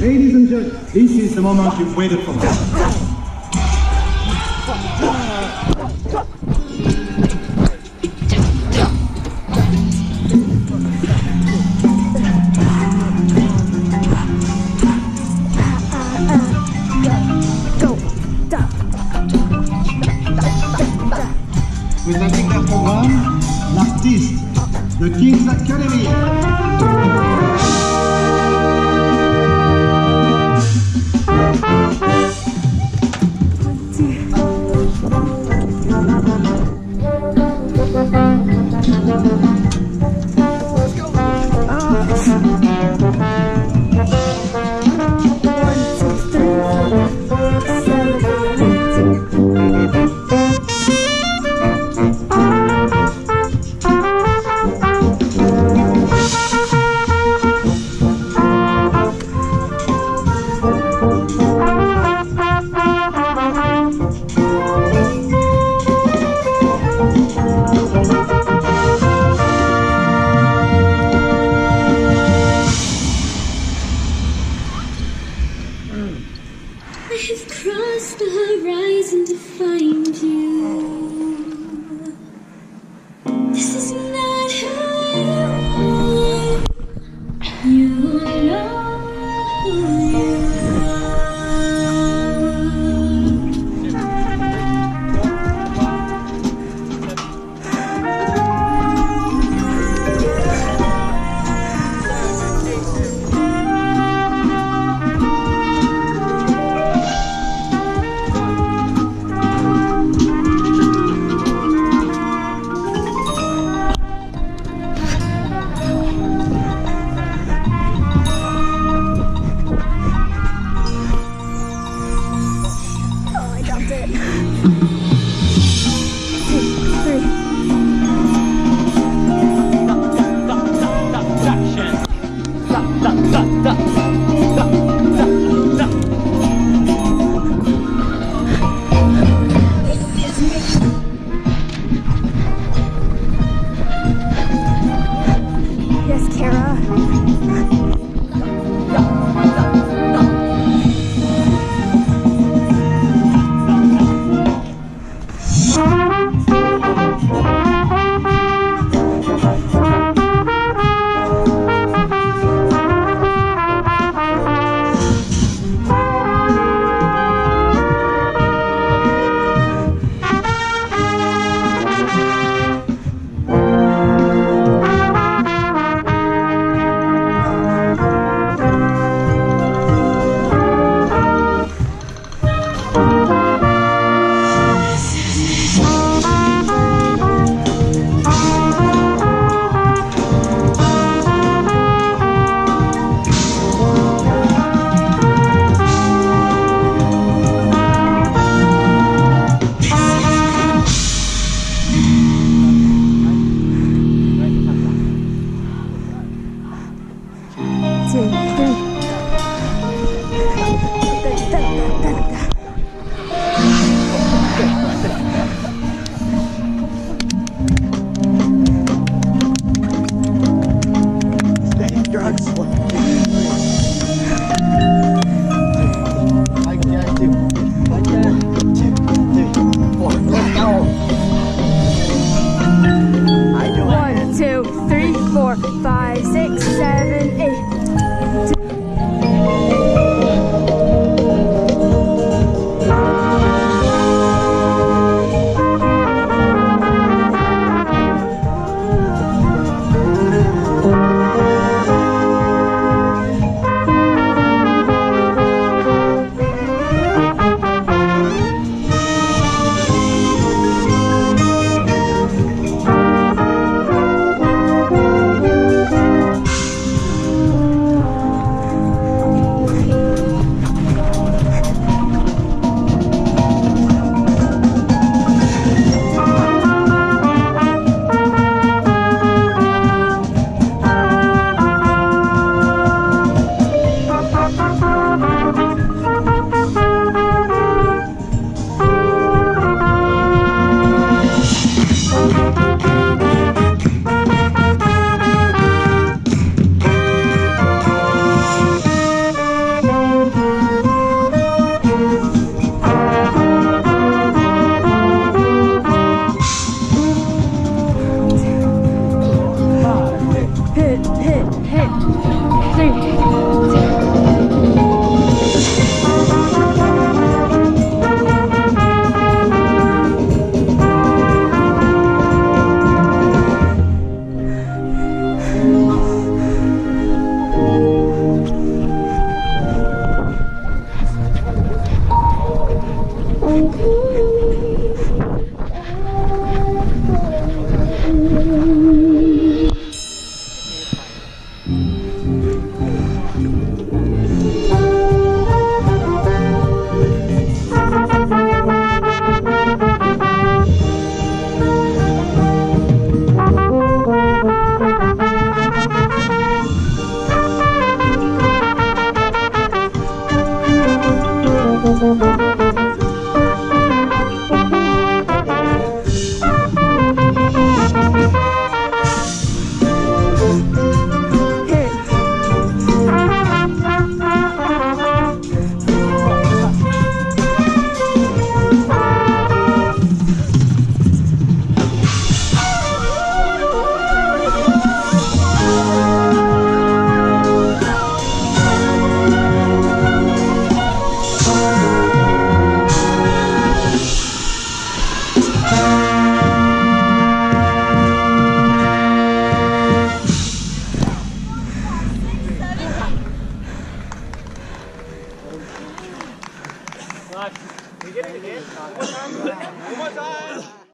Ladies and gentlemen, this is the moment you've waited for. Présenting leur programme, l'artiste, The King's Academy. Oh.